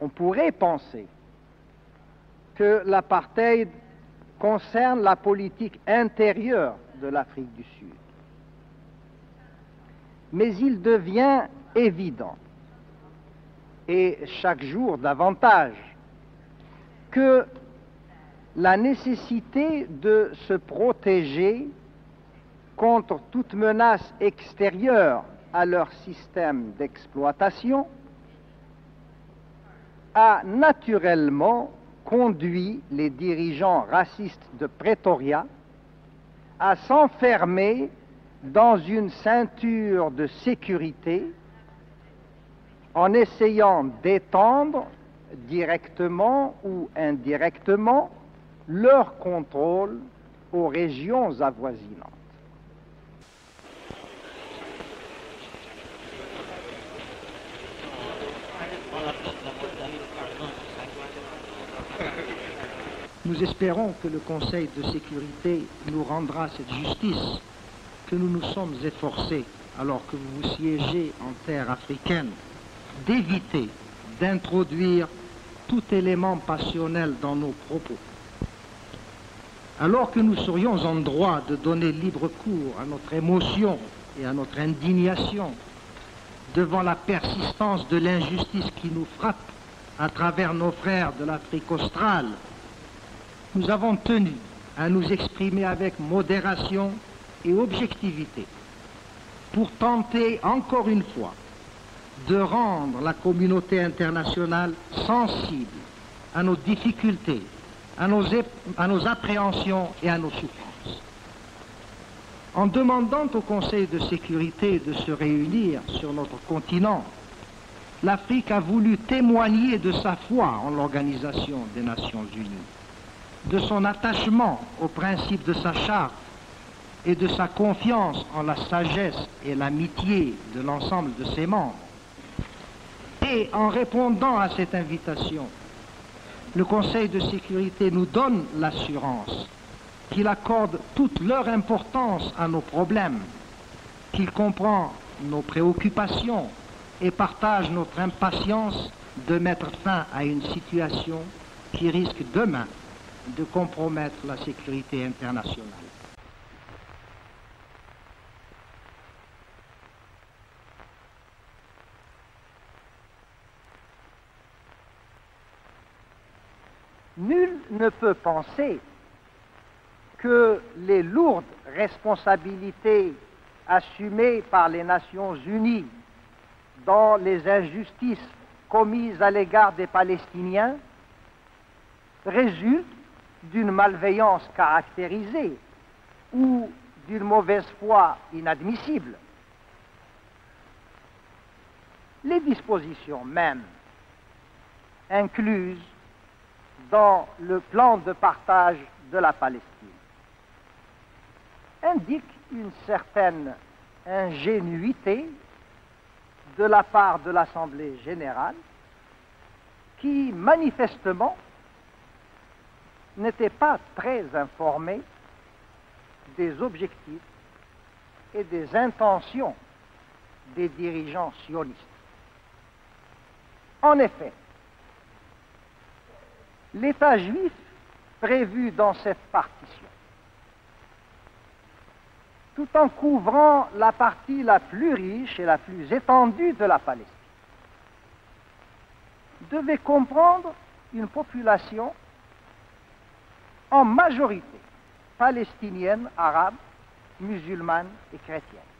On pourrait penser que l'apartheid concerne la politique intérieure de l'Afrique du Sud. Mais il devient évident, et chaque jour davantage, que la nécessité de se protéger contre toute menace extérieure à leur système d'exploitation a naturellement conduit les dirigeants racistes de Pretoria à s'enfermer dans une ceinture de sécurité en essayant d'étendre directement ou indirectement leur contrôle aux régions avoisinantes. Nous espérons que le Conseil de sécurité nous rendra cette justice que nous nous sommes efforcés, alors que vous siégez en terre africaine, d'éviter d'introduire tout élément passionnel dans nos propos. Alors que nous serions en droit de donner libre cours à notre émotion et à notre indignation devant la persistance de l'injustice qui nous frappe à travers nos frères de l'Afrique australe nous avons tenu à nous exprimer avec modération et objectivité pour tenter encore une fois de rendre la communauté internationale sensible à nos difficultés, à nos, appréhensions et à nos souffrances. En demandant au Conseil de sécurité de se réunir sur notre continent, l'Afrique a voulu témoigner de sa foi en l'Organisation des Nations Unies de son attachement au principe de sa charte et de sa confiance en la sagesse et l'amitié de l'ensemble de ses membres. Et en répondant à cette invitation, le Conseil de sécurité nous donne l'assurance qu'il accorde toute leur importance à nos problèmes, qu'il comprend nos préoccupations et partage notre impatience de mettre fin à une situation qui risque demain de compromettre la sécurité internationale. Nul ne peut penser que les lourdes responsabilités assumées par les Nations Unies dans les injustices commises à l'égard des Palestiniens résultent d'une malveillance caractérisée ou d'une mauvaise foi inadmissible. Les dispositions mêmes incluses dans le plan de partage de la Palestine indiquent une certaine ingénuité de la part de l'Assemblée générale qui manifestement n'était pas très informé des objectifs et des intentions des dirigeants sionistes. En effet, l'État juif prévu dans cette partition, tout en couvrant la partie la plus riche et la plus étendue de la Palestine, devait comprendre une population en majorité palestinienne, arabe, musulmane et chrétienne.